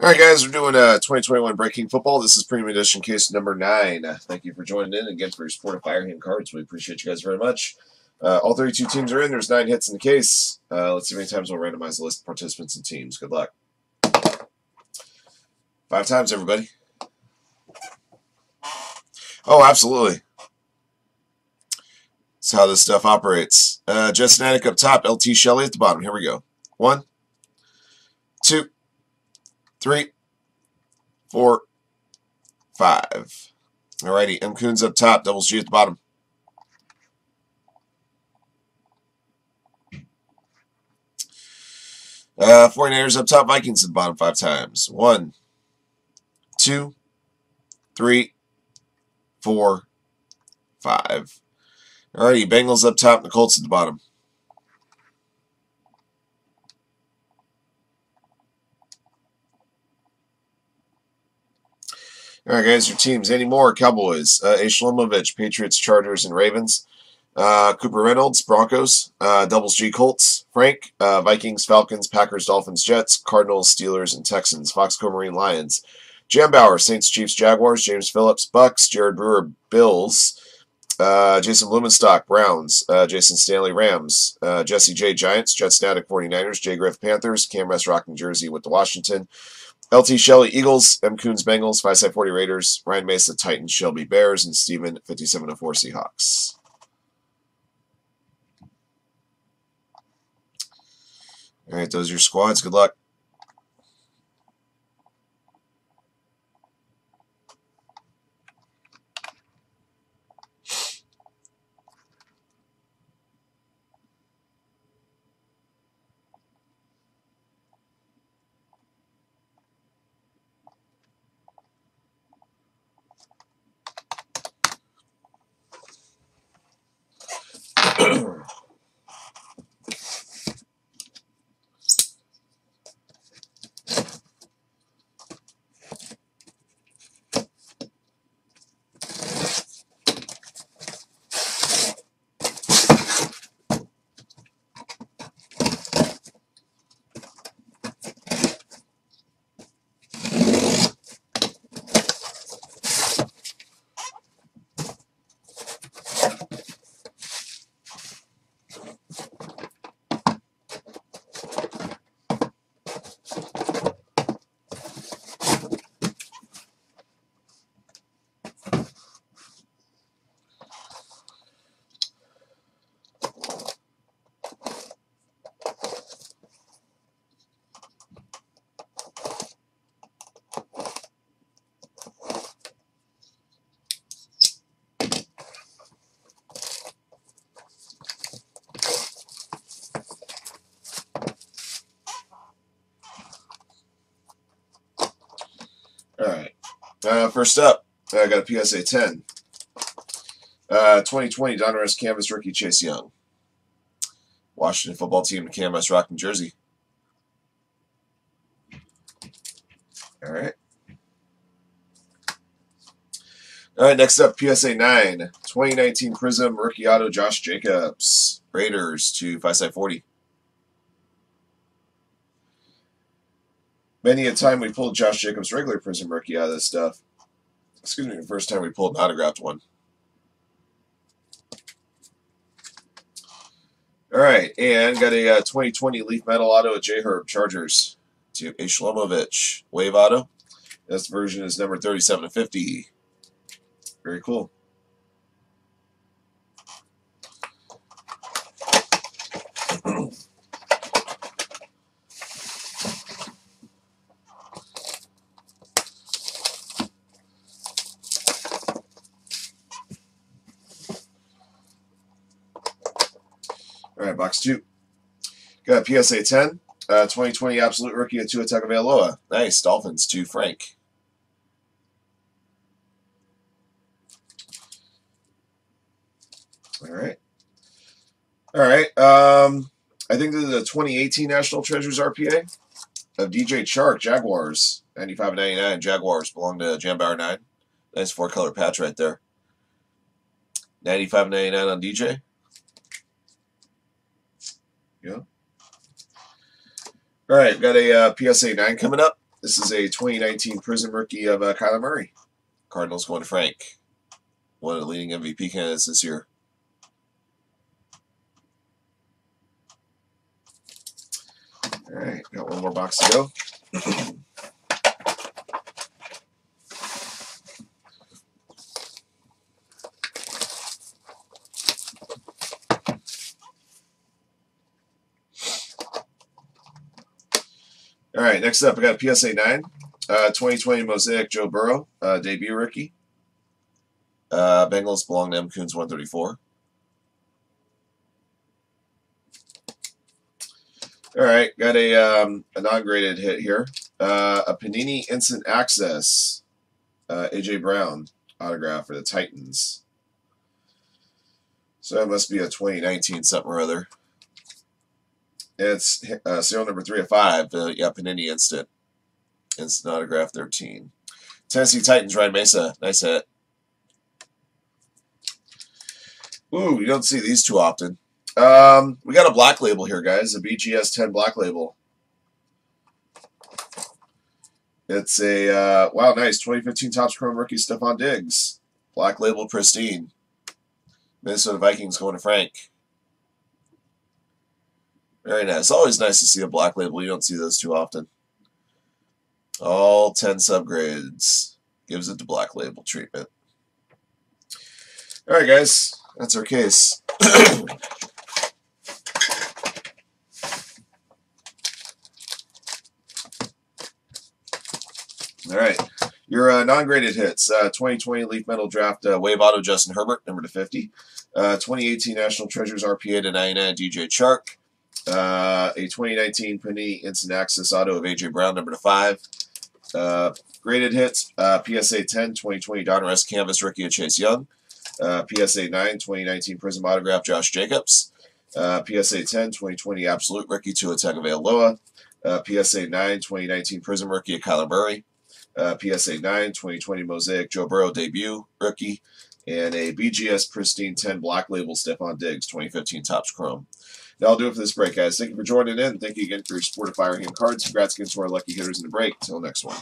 All right, guys, we're doing uh, 2021 Break King Football. This is Premium Edition case number nine. Thank you for joining in again for your support of Firehand cards. We appreciate you guys very much. Uh, all 32 teams are in. There's nine hits in the case. Uh, let's see how many times we'll randomize the list of participants and teams. Good luck. Five times, everybody. Oh, absolutely. That's how this stuff operates. Uh, Justin Attic up top, LT Shelley at the bottom. Here we go. One, two three, four, five. Alrighty, M. Coons up top, double G at the bottom. Uh, 49ers up top, Vikings at the bottom five times. One, two, three, four, five. Alrighty, Bengals up top, the Colts at the bottom. All right, guys, your teams. Any more? Cowboys, uh, A. Shlomovich, Patriots, Chargers, and Ravens. Uh, Cooper Reynolds, Broncos. Uh, Doubles G, Colts. Frank, uh, Vikings, Falcons, Packers, Dolphins, Jets, Cardinals, Steelers, and Texans. Foxco Marine Lions. Jam Bauer, Saints, Chiefs, Jaguars. James Phillips, Bucks. Jared Brewer, Bills. Uh, Jason Blumenstock, Browns. Uh, Jason Stanley, Rams. Uh, Jesse J, Giants. Jet Static, 49ers. Jay Griff, Panthers. Cam West, Rocking Jersey with the Washington. LT Shelley, Eagles, M. Coons, Bengals, 5 40 Raiders, Ryan Mesa, Titans, Shelby, Bears, and Steven, 5704 Seahawks. All right, those are your squads. Good luck. All right. Uh, first up, I got a PSA 10. Uh, 2020 Donruss Canvas rookie Chase Young. Washington football team Canvas rocking jersey. All right. All right, next up, PSA 9. 2019 Prizm rookie auto Josh Jacobs. Raiders to 540. Many a time we pulled Josh Jacobs' regular Prizm rookie out of this stuff. Excuse me, the first time we pulled an autographed one. All right, and got a uh, 2020 Leaf Metal Auto J Herb Chargers to a Shlomovich Wave Auto. This version is number 37 to 50. Very cool. Box two. Got PSA 10. Uh, 2020 Absolute Rookie of Tua Tagovailoa. Nice. Dolphins to Frank. All right. All right. Um, I think this is the 2018 National Treasures RPA of DJ Chark, Jaguars. 95 99 Jaguars belong to Jambauer 9. Nice four color patch right there. 95 99 on DJ. Yeah. All right, got a uh, PSA 9 coming up. this is a 2019 Prizm rookie of uh, Kyler Murray. Cardinals going to Frank. One of the leading MVP candidates this year. All right, got one more box to go. All right, next up, I got a PSA 9, uh, 2020 Mosaic Joe Burrow, uh, debut rookie. Uh, Bengals belong to M. Coons 134. All right, got a, um, a hit here. Uh, a Panini Instant Access, uh, A.J. Brown autograph for the Titans. So that must be a 2019 something or other. It's uh, serial number 3 of 5, uh, yeah, Panini Instant. Instant Autograph 13. Tennessee Titans, Ryan Mesa. Nice hit. Ooh, you don't see these too often. Um, we got a black label here, guys. A BGS 10 black label. It's a, uh, wow, nice. 2015 Topps Chrome rookie Stefon Diggs. Black label pristine. Minnesota Vikings going to Frank. Very nice. Always nice to see a black label. You don't see those too often. All 10 subgrades. Gives it the black label treatment. All right, guys. That's our case. All right. Your uh, non-graded hits. Uh, 2020 Leaf Metal Draft uh, Wave Auto Justin Herbert, number to 50. Uh, 2018 National Treasures RPA to 99 DJ Chark. Uh, a 2019 Panini Instant Access Auto of A.J. Brown, number to 5. Uh, graded hits, uh, PSA 10, 2020 Donruss Canvas Rookie of Chase Young. Uh, PSA 9, 2019 Prizm Autograph Josh Jacobs. Uh, PSA 10, 2020 Absolute Rookie Tua Tagovailoa. PSA 9, 2019 Prizm Rookie of Kyler Murray. PSA 9, 2020 Mosaic Joe Burrow Debut Rookie. And a BGS Pristine 10 Black Label Stefon Diggs 2015 Topps Chrome. That'll do it for this break, guys. Thank you for joining in. Thank you again for your support of Fire Hand Cards. Congrats again to our lucky hitters in the break. Until next one.